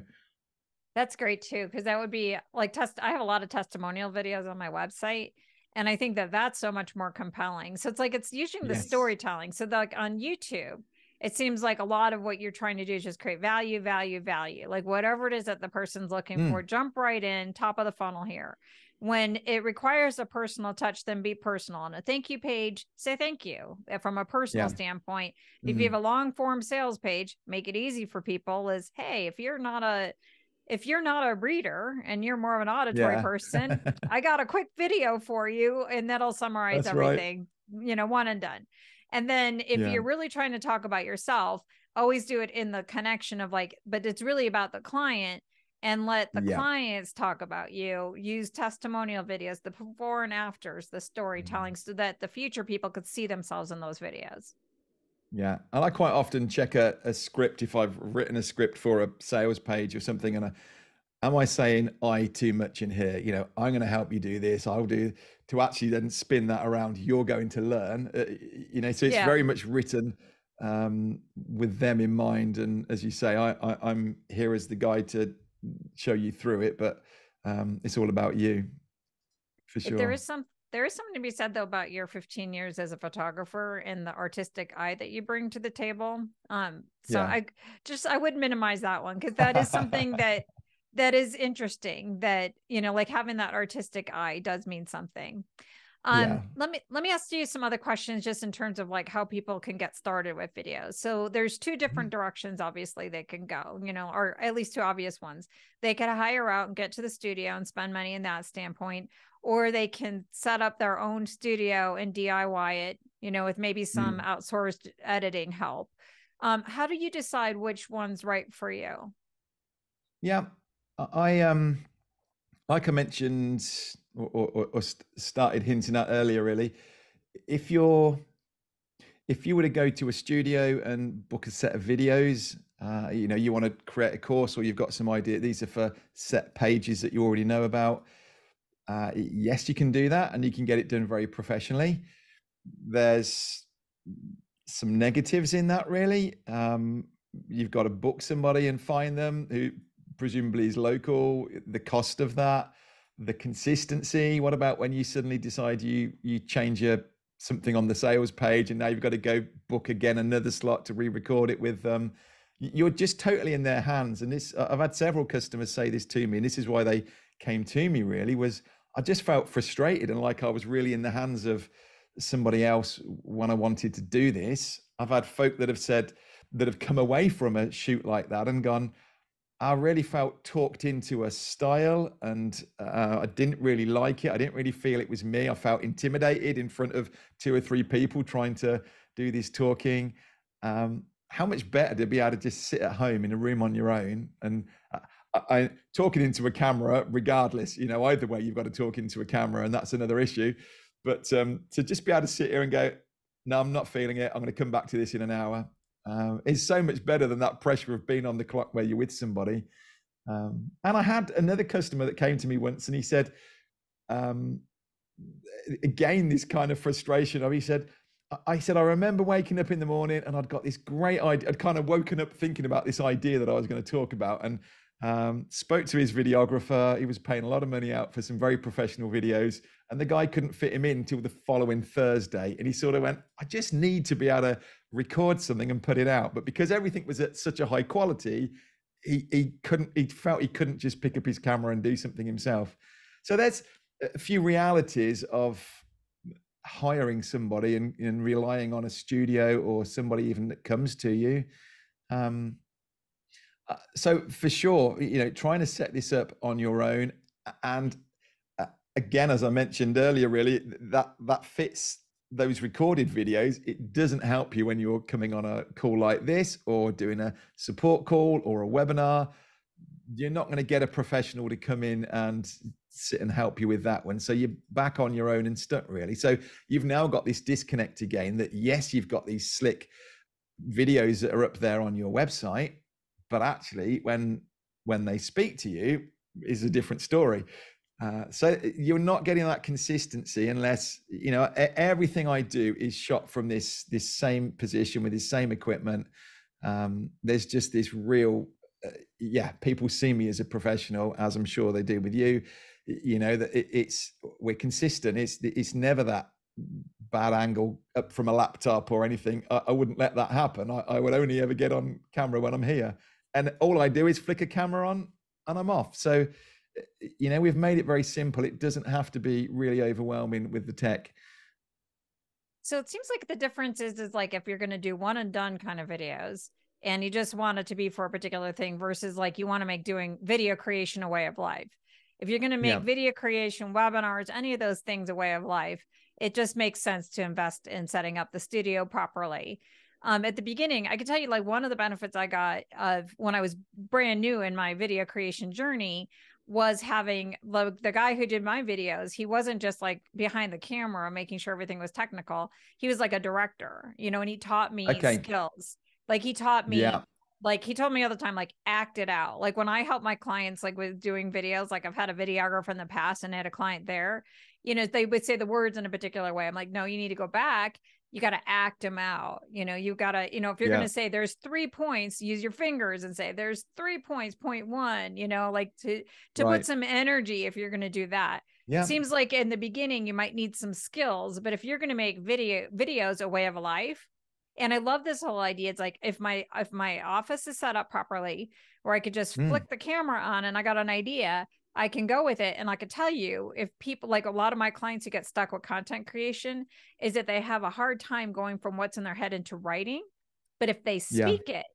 that's great too because that would be like test i have a lot of testimonial videos on my website and i think that that's so much more compelling so it's like it's using the yes. storytelling so like on youtube it seems like a lot of what you're trying to do is just create value value value like whatever it is that the person's looking mm. for jump right in top of the funnel here when it requires a personal touch, then be personal. On a thank you page, say thank you uh, from a personal yeah. standpoint. Mm-hmm. If you mm-hmm. have a long form sales page, make it easy for people is hey, if you're not a if you're not a reader and you're more of an auditory yeah. person, I got a quick video for you and that'll summarize That's everything, right. you know, one and done. And then if yeah. you're really trying to talk about yourself, always do it in the connection of like, but it's really about the client and let the yeah. clients talk about you use testimonial videos the before and afters the storytelling mm-hmm. so that the future people could see themselves in those videos yeah and i quite often check a, a script if i've written a script for a sales page or something and I, am i saying i too much in here you know i'm going to help you do this i'll do to actually then spin that around you're going to learn uh, you know so it's yeah. very much written um, with them in mind and as you say I, I i'm here as the guide to show you through it, but um, it's all about you for sure. There is some there is something to be said though about your 15 years as a photographer and the artistic eye that you bring to the table. Um, so yeah. I just I would minimize that one because that is something that that is interesting. That you know, like having that artistic eye does mean something. Um, yeah. let me let me ask you some other questions just in terms of like how people can get started with videos. So there's two different mm-hmm. directions obviously they can go, you know, or at least two obvious ones. They could hire out and get to the studio and spend money in that standpoint, or they can set up their own studio and DIY it, you know, with maybe some mm. outsourced editing help. Um, how do you decide which one's right for you? Yeah, I um like I mentioned or, or, or started hinting at earlier, really, if you're if you were to go to a studio and book a set of videos Uh, you know, you want to create a course or you've got some idea. These are for set pages that you already know about. Uh, yes, you can do that and you can get it done very professionally. There's some negatives in that, really. Um, you've got to book somebody and find them who presumably is local, the cost of that, the consistency. What about when you suddenly decide you you change your something on the sales page and now you've got to go book again another slot to re-record it with um, them? You're just totally in their hands. And this I've had several customers say this to me, and this is why they came to me really was I just felt frustrated and like I was really in the hands of somebody else when I wanted to do this. I've had folk that have said that have come away from a shoot like that and gone, I really felt talked into a style and uh, I didn't really like it. I didn't really feel it was me. I felt intimidated in front of two or three people trying to do this talking. Um, how much better to be able to just sit at home in a room on your own and uh, I, talking into a camera, regardless, you know, either way, you've got to talk into a camera, and that's another issue. But um, to just be able to sit here and go, no, I'm not feeling it. I'm going to come back to this in an hour. Um, is so much better than that pressure of being on the clock where you're with somebody. Um, and I had another customer that came to me once, and he said, um, again, this kind of frustration of he said, I said, I remember waking up in the morning and I'd got this great idea. I'd kind of woken up thinking about this idea that I was going to talk about. And um, spoke to his videographer. He was paying a lot of money out for some very professional videos, and the guy couldn't fit him in until the following Thursday. And he sort of went, I just need to be able to record something and put it out. But because everything was at such a high quality, he, he couldn't, he felt he couldn't just pick up his camera and do something himself. So there's a few realities of hiring somebody and, and relying on a studio or somebody even that comes to you. Um, uh, so for sure, you know, trying to set this up on your own, and uh, again, as I mentioned earlier, really that that fits those recorded videos. It doesn't help you when you're coming on a call like this or doing a support call or a webinar. You're not going to get a professional to come in and sit and help you with that one. So you're back on your own and stuck, really. So you've now got this disconnect again that, yes, you've got these slick videos that are up there on your website, but actually when when they speak to you is a different story uh, so uh, you're not getting that consistency unless you know everything i do is shot from this this same position with this same equipment. Um, there's just this real uh, yeah people see me as a professional as i'm sure they do with you. You know that it, it's we're consistent. It's it's never that bad angle up from a laptop or anything. I, I wouldn't let that happen. I, I would only ever get on camera when i'm here. And all I do is flick a camera on and I'm off. So, you know, we've made it very simple. It doesn't have to be really overwhelming with the tech. So it seems like the difference is is like if you're going to do one and done kind of videos and you just want it to be for a particular thing versus like you want to make doing video creation a way of life. If you're going to make yeah. video creation, webinars, any of those things a way of life, it just makes sense to invest in setting up the studio properly um, at the beginning, I could tell you like one of the benefits I got of when I was brand new in my video creation journey was having the, the guy who did my videos. He wasn't just like behind the camera making sure everything was technical. He was like a director, you know, and he taught me okay. skills. Like he taught me yeah like he told me all the time like act it out like when i help my clients like with doing videos like i've had a videographer in the past and I had a client there you know they would say the words in a particular way i'm like no you need to go back you got to act them out. You know, you got to, you know, if you're yeah. going to say there's three points, use your fingers and say there's three points, point one, you know, like to, to right. put some energy if you're going to do that. Yeah. It seems like in the beginning, you might need some skills, but if you're going to make video videos a way of life, and I love this whole idea. It's like if my if my office is set up properly, where I could just mm. flick the camera on and I got an idea, I can go with it. And I could tell you if people like a lot of my clients who get stuck with content creation is that they have a hard time going from what's in their head into writing. But if they speak yeah. it,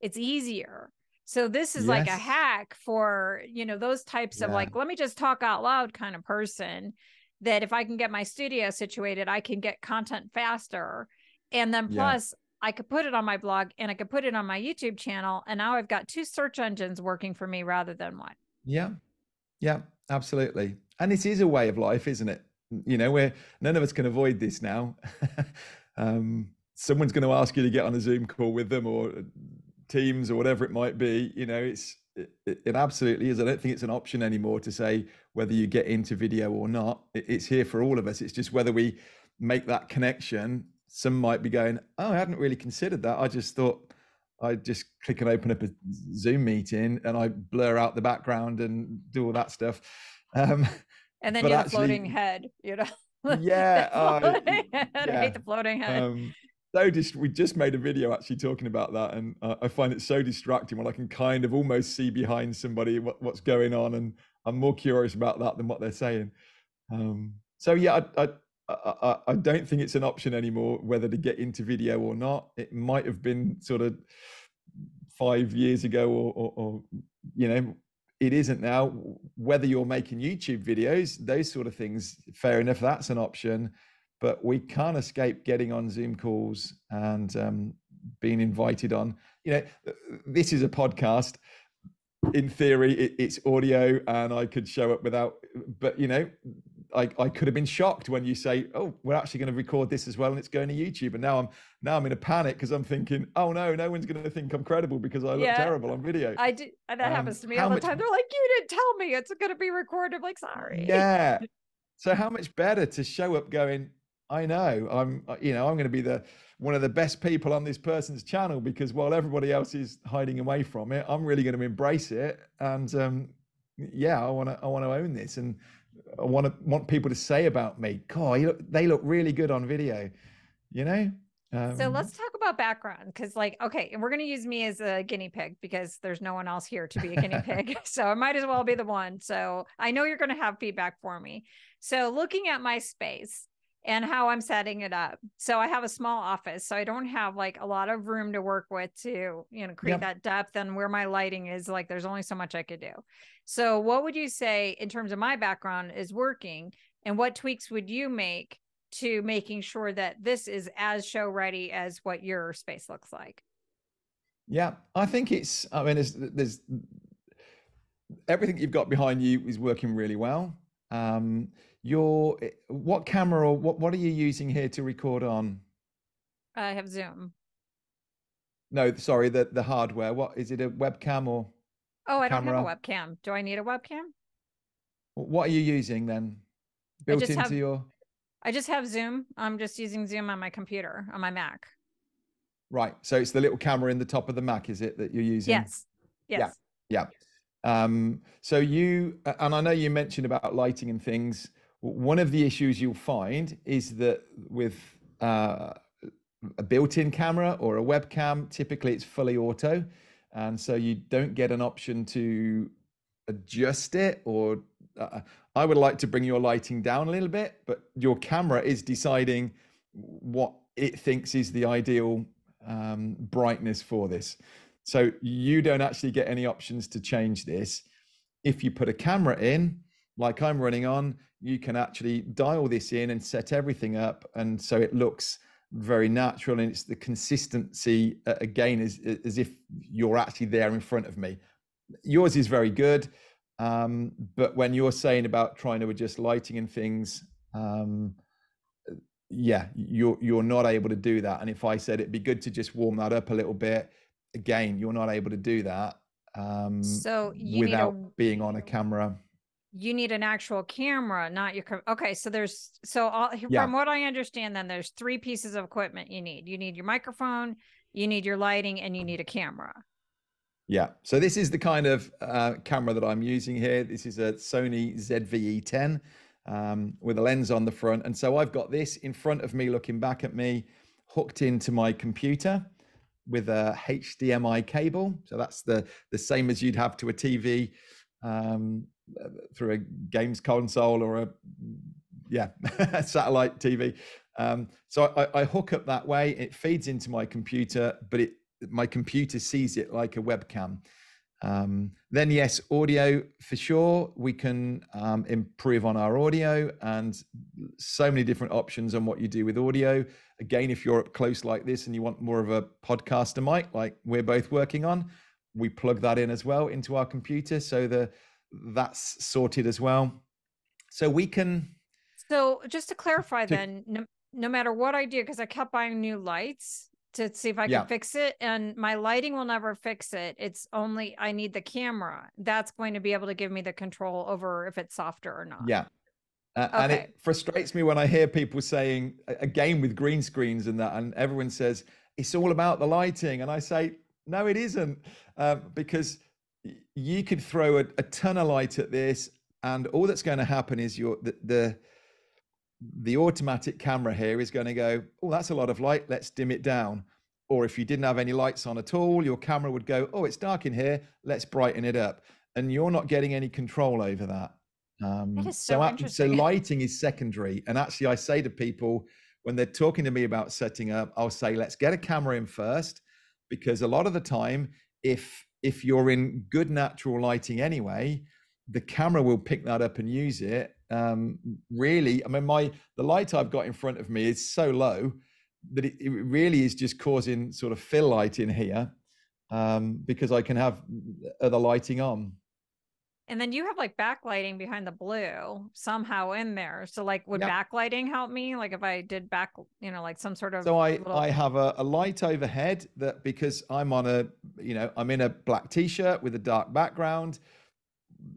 it's easier. So this is yes. like a hack for, you know, those types yeah. of like, let me just talk out loud kind of person that if I can get my studio situated, I can get content faster. And then plus yeah. I could put it on my blog and I could put it on my YouTube channel. And now I've got two search engines working for me rather than one. Yeah. Yeah, absolutely. And it is a way of life, isn't it? You know, where none of us can avoid this now. um, someone's going to ask you to get on a Zoom call with them or Teams or whatever it might be, you know, it's it, it, absolutely is. I don't think it's an option anymore to say whether you get into video or not. It, it's here for all of us. It's just whether we make that connection. Some might be going, "Oh, I hadn't really considered that. I just thought I just click and open up a Zoom meeting and I blur out the background and do all that stuff." Um, and then you have actually, floating head, you know. Yeah, uh, yeah. I hate the floating head. Um, so dist- we just made a video actually talking about that and uh, i find it so distracting when i can kind of almost see behind somebody what, what's going on and i'm more curious about that than what they're saying um, so yeah I, I, I, I don't think it's an option anymore whether to get into video or not it might have been sort of five years ago or, or, or you know it isn't now whether you're making youtube videos those sort of things fair enough that's an option but we can't escape getting on Zoom calls and um, being invited on. You know, this is a podcast. In theory, it, it's audio, and I could show up without. But you know, I, I could have been shocked when you say, "Oh, we're actually going to record this as well, and it's going to YouTube." And now I'm now I'm in a panic because I'm thinking, "Oh no, no one's going to think I'm credible because I look yeah, terrible on video." I do. and That um, happens to me all the time. They're like, "You didn't tell me it's going to be recorded." I'm like, "Sorry." Yeah. So how much better to show up going, I know I'm, uh, you know, I'm going to be the one of the best people on this person's channel because while everybody else is hiding away from it, I'm really going to embrace it. And um, yeah, I want to, I want to own this, and I want to want people to say about me, God, look, they look really good on video, you know. Um, so let's talk about background because, like, okay, and we're going to use me as a guinea pig because there's no one else here to be a guinea pig. so I might as well be the one. So I know you're going to have feedback for me. So looking at my space, and how I'm setting it up. So I have a small office, so I don't have like a lot of room to work with to, you know, create yep. that depth and where my lighting is like there's only so much I could do. So what would you say in terms of my background is working and what tweaks would you make to making sure that this is as show ready as what your space looks like? Yeah, I think it's I mean there's there's everything you've got behind you is working really well. Um, your eh, what camera or what what are you using here to record on? I have Zoom. No, sorry, the the hardware. What is it? A webcam or? Oh, I camera? don't have a webcam. Do I need a webcam? What are you using then? Built into have, your. I just have Zoom. I'm just using Zoom on my computer on my Mac. Right. So it's the little camera in the top of the Mac, is it that you're using? Yes. Yes. Yeah. Yeah. Um, so you and I know you mentioned about lighting and things. One of the issues you'll find is that with uh, a built-in camera or a webcam, typically it's fully auto, and so you don't get an option to adjust it. Or uh, I would like to bring your lighting down a little bit, but your camera is deciding what it thinks is the ideal um, brightness for this. So you don't actually get any options to change this. If you put a camera in, like I'm running on, you can actually dial this in and set everything up. And so it looks very natural and it's the consistency uh, again as, as if you're actually there in front of me. Yours is very good. Um, but when you're saying about trying to adjust lighting and things, um, yeah, you're you're not able to do that. And if I said it'd be good to just warm that up a little bit, again, you're not able to do that um, so without a, being on a camera you need an actual camera not your okay so there's so all, yeah. from what i understand then there's three pieces of equipment you need. You need your microphone you need your lighting and you need a camera. Yeah so this is the kind of uh, camera that i'm using here. This is a sony ZV-E10 um, with a lens on the front. And so i've got this in front of me looking back at me hooked into my computer with a hdmi cable. So that's the the same as you'd have to a tv um, through a games console or a yeah satellite TV. Um, so I, I, hook up that way. It feeds into my computer, but it my computer sees it like a webcam. Um, then yes, audio for sure. We can um, improve on our audio and so many different options on what you do with audio. Again, if you're up close like this and you want more of a podcaster mic, like we're both working on, we plug that in as well into our computer. So the that's sorted as well. So we can. So just to clarify, to, then, no, no matter what I do, because I kept buying new lights, to see if I can Yeah. fix it. And my lighting will never fix it. It's only I need the camera. That's going to be able to give me the control over if it's softer or not. Yeah. Uh, And it frustrates me when I hear people saying, a- again with green screens and that, and everyone says, it's all about the lighting. And I say, no, it isn't. Um, because you could throw a, a ton of light at this, and all that's going to happen is your the, the the automatic camera here is going to go, oh, that's a lot of light. Let's dim it down. Or if you didn't have any lights on at all, your camera would go, oh, it's dark in here. Let's brighten it up. And you're not getting any control over that. Um, is so so, interesting. lighting is secondary. And actually, I say to people when they're talking to me about setting up, I'll say, let's get a camera in first, because a lot of the time, if if you're in good natural lighting anyway, the camera will pick that up and use it. Um, really, I mean, my the light I've got in front of me is so low that it, it really is just causing sort of fill light in here um, because I can have other lighting on. And then you have like backlighting behind the blue somehow in there. So like would Yeah. backlighting help me? Like if I did back, you know, like some sort of So I little- I have a, a light overhead that because I'm on a you know I'm in a black t-shirt with a dark background.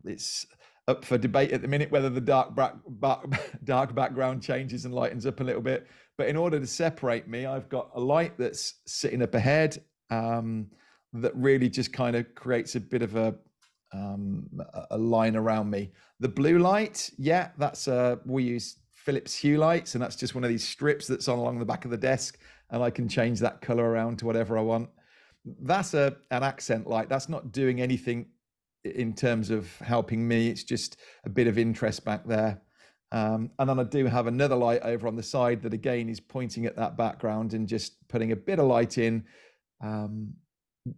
It's up for debate at the minute whether the dark back, back dark background changes and lightens up a little bit. But in order to separate me, I've got a light that's sitting up ahead um, that really just kind of creates a bit of a um, a- line around me. The blue light, yeah, that's uh, we use Philips Hue lights, and that's just one of these strips that's on along the back of the desk, and I can change that color around to whatever I want. That's a an accent light. That's not doing anything in terms of helping me. It's just a bit of interest back there. Um, and then I do have another light over on the side that again is pointing at that background and just putting a bit of light in. Um,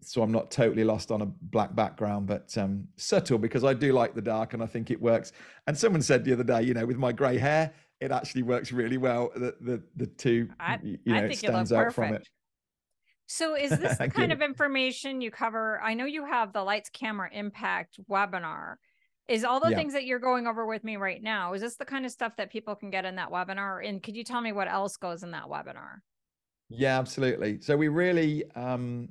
so I'm not totally lost on a black background, but um, subtle because I do like the dark and I think it works. And someone said the other day, you know, with my grey hair, it actually works really well. The the, the two, I- you know, I it stands out from it. perfect. So is this the kind of information you cover? I know you have the Lights Camera Impact webinar. Is all the Yeah. things that you're going over with me right now, is this the kind of stuff that people can get in that webinar? And could you tell me what else goes in that webinar? Yeah, absolutely. So we really, um,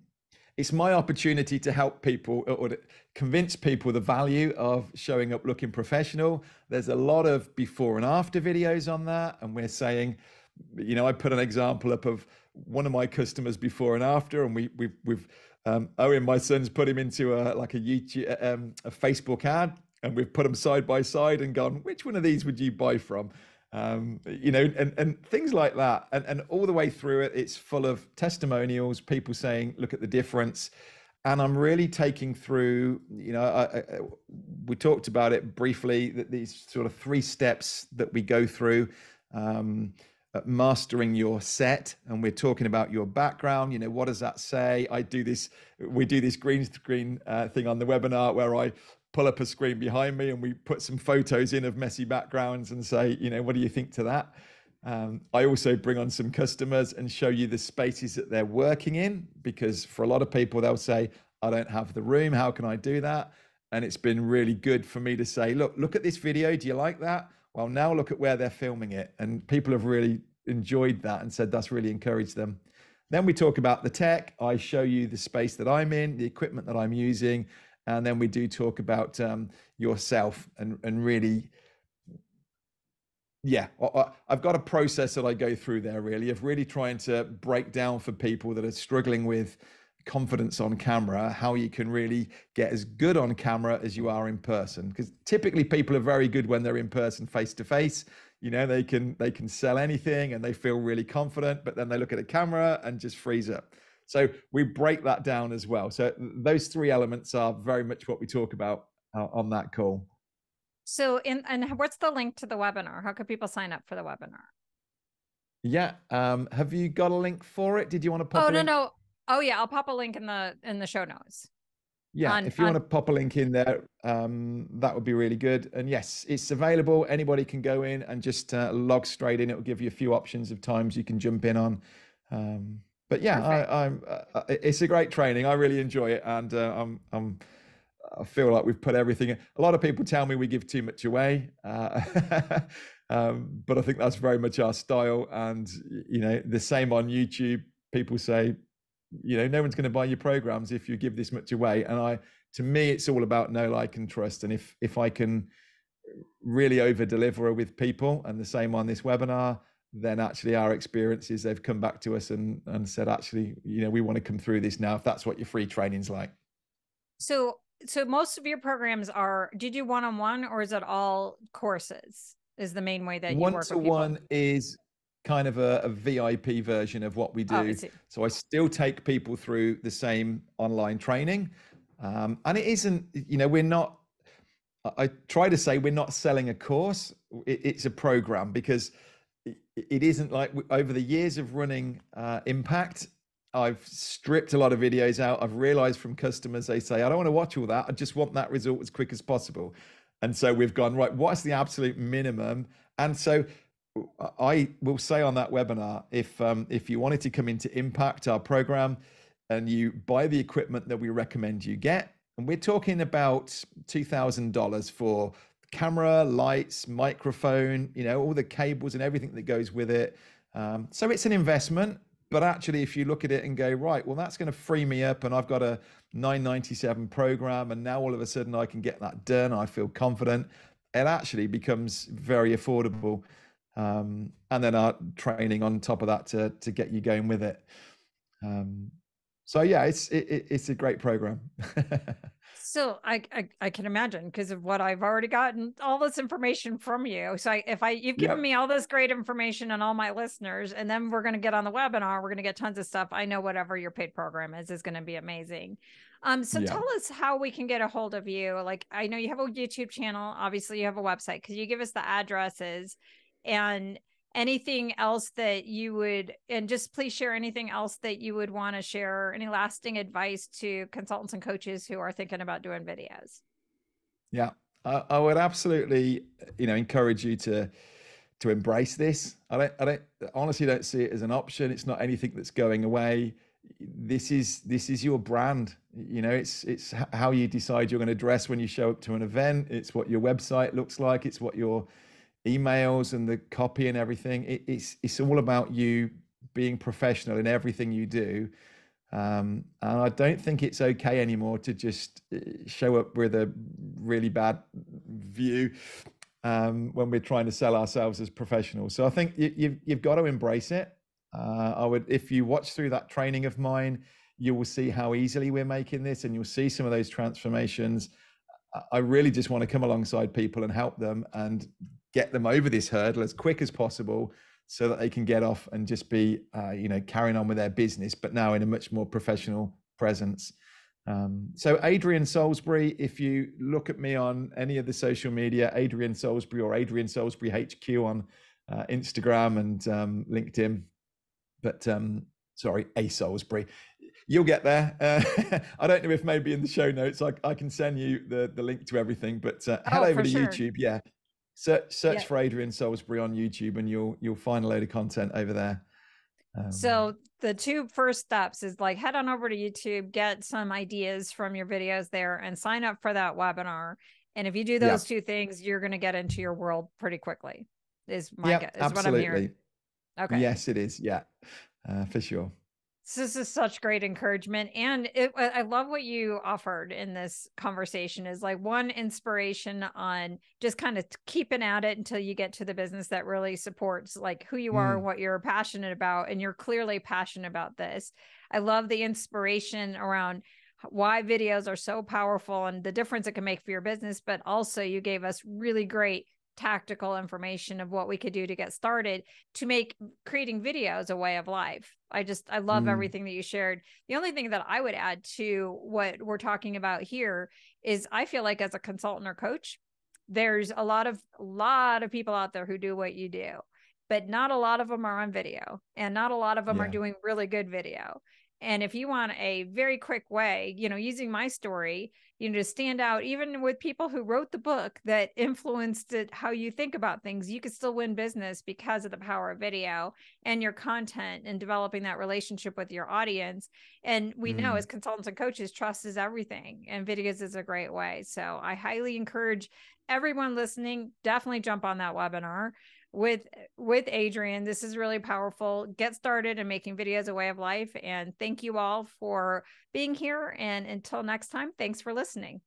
it's my opportunity to help people or to convince people the value of showing up looking professional. There's a lot of before and after videos on that, and we're saying, you know, I put an example up of one of my customers before and after, and we we've we've um, Owen, my son's put him into a like a YouTube, um, a Facebook ad, and we've put them side by side and gone, which one of these would you buy from? Um, you know, and, and things like that. And, and all the way through it, it's full of testimonials, people saying, look at the difference. And I'm really taking through, you know, I, I, we talked about it briefly, that these sort of three steps that we go through. Um, mastering your set and we're talking about your background you know what does that say i do this we do this green screen uh, thing on the webinar where i pull up a screen behind me and we put some photos in of messy backgrounds and say, you know, what do you think to that? Um, I also bring on some customers and show you the spaces that they're working in because for a lot of people, they'll say, I don't have the room. How can I do that? And it's been really good for me to say, look, look at this video. Do you like that? Well, now look at where they're filming it. And people have really enjoyed that and said that's really encouraged them. Then we talk about the tech. I show you the space that I'm in, the equipment that I'm using, and then we do talk about um, yourself and and really yeah i've got a process that i go through there really of really trying to break down for people that are struggling with confidence on camera how you can really get as good on camera as you are in person. Because typically people are very good when they're in person face to face you know they can they can sell anything and they feel really confident but then they look at a camera and just freeze up so we break that down as well. So those three elements are very much what we talk about uh, on that call. So in and what's the link to the webinar? How could people sign up for the webinar? Yeah. Um, have you got a link for it? Did you want to pop? Oh a no, link? no. Oh yeah, I'll pop a link in the in the show notes. Yeah. on- if you on- want to pop a link in there, um, that would be really good. And yes, it's available. Anybody can go in and just uh, log straight in. It will give you a few options of times you can jump in on. Um, but yeah, I, I'm. Uh, it's a great training. I really enjoy it, and uh, I'm. I'm I feel like we've put everything. in. A lot of people tell me we give too much away, uh, um, but I think that's very much our style. And you know, the same on YouTube. people say, you know, no one's going to buy your programs if you give this much away. And I, to me, it's all about know, like, and trust. And if if I can really over deliver with people, and the same on this webinar, then actually our experiences they've come back to us and and said, actually, you know, we want to come through this now. If that's what your free training's like. So so most of your programs are do you do one-on-one or is it all courses is the main way that you one work to one is kind of a, a, vip version of what we do oh, I so i still take people through the same online training um, and it isn't you know we're not i try to say we're not selling a course it, it's a program because it, isn't like over the years of running uh, impact I've stripped a lot of videos out. I've realized from customers, they say, I don't want to watch all that. I just want that result as quick as possible. And so we've gone, right, what's the absolute minimum? And so I will say on that webinar, if um, if you wanted to come into Impact, our program, and you buy the equipment that we recommend you get, and we're talking about $2,000 for camera, lights, microphone, you know, all the cables and everything that goes with it. Um, so it's an investment but actually, if you look at it and go, right, well, that's going to free me up, and I've got a 997 program, and now all of a sudden I can get that done. I feel confident. It actually becomes very affordable. Um, and then our training on top of that to to get you going with it. Um, so yeah, it's it, it's a great program. So I, I, I can imagine because of what I've already gotten all this information from you. So I, if I you've given yep. me all this great information and all my listeners, and then we're going to get on the webinar, we're going to get tons of stuff. I know whatever your paid program is is going to be amazing. Um, so tell us how we can get a hold of you. Like I know you have a YouTube channel, obviously you have a website. Could you give us the addresses and anything else that you would and just please share anything else that you would want to share any lasting advice to consultants and coaches who are thinking about doing videos? Yeah I, I would absolutely you know encourage you to to embrace this. I don't i don't honestly don't see it as an option. It's not anything that's going away. This is this is your brand. You know it's it's how you decide you're going to dress when you show up to an event. It's what your website looks like. It's what your emails and the copy and everything. It, it's it's all about you being professional in everything you do. Um, and I don't think it's okay anymore to just uh, show up with a really bad view um, when we're trying to sell ourselves as professionals. So I think you, you've you've got to embrace it. Uh, I would, if you watch through that training of mine, you will see how easily we're making this, and you'll see some of those transformations. I really just want to come alongside people and help them and get them over this hurdle as quick as possible so that they can get off and just be uh, you know carrying on with their business but now in a much more professional presence. Um, so adrian salisbury if you look at me on any of the social media adrian salisbury or adrian salisbury hq on uh, instagram and um, linkedin. But um, sorry a salisbury. You'll get there. Uh, i don't know if maybe in the show notes i, I can send you the, the link to everything but uh, head oh, over to sure. youtube. Yeah Search, search yeah. for Adrian Salisbury on YouTube, and you'll you'll find a load of content over there. Um, so the two first steps is like head on over to YouTube, get some ideas from your videos there, and sign up for that webinar. And if you do those yeah. two things, you're going to get into your world pretty quickly. Is my yeah, guess, is absolutely. what I'm hearing. Okay. Yes, it is. Yeah, uh, for sure this is such great encouragement and it, i love what you offered in this conversation is like one inspiration on just kind of keeping at it until you get to the business that really supports like who you are mm. what you're passionate about and you're clearly passionate about this i love the inspiration around why videos are so powerful and the difference it can make for your business but also you gave us really great tactical information of what we could do to get started to make creating videos a way of life. I just I love mm. everything that you shared. The only thing that I would add to what we're talking about here is I feel like as a consultant or coach, there's a lot of lot of people out there who do what you do, but not a lot of them are on video and not a lot of them yeah. are doing really good video. And if you want a very quick way, you know, using my story, you know, to stand out, even with people who wrote the book that influenced it, how you think about things, you could still win business because of the power of video and your content and developing that relationship with your audience. And we mm. know as consultants and coaches, trust is everything, and videos is a great way. So I highly encourage everyone listening, definitely jump on that webinar. With with Adrian. This is really powerful. Get started and making videos a way of life. And thank you all for being here. And until next time, thanks for listening.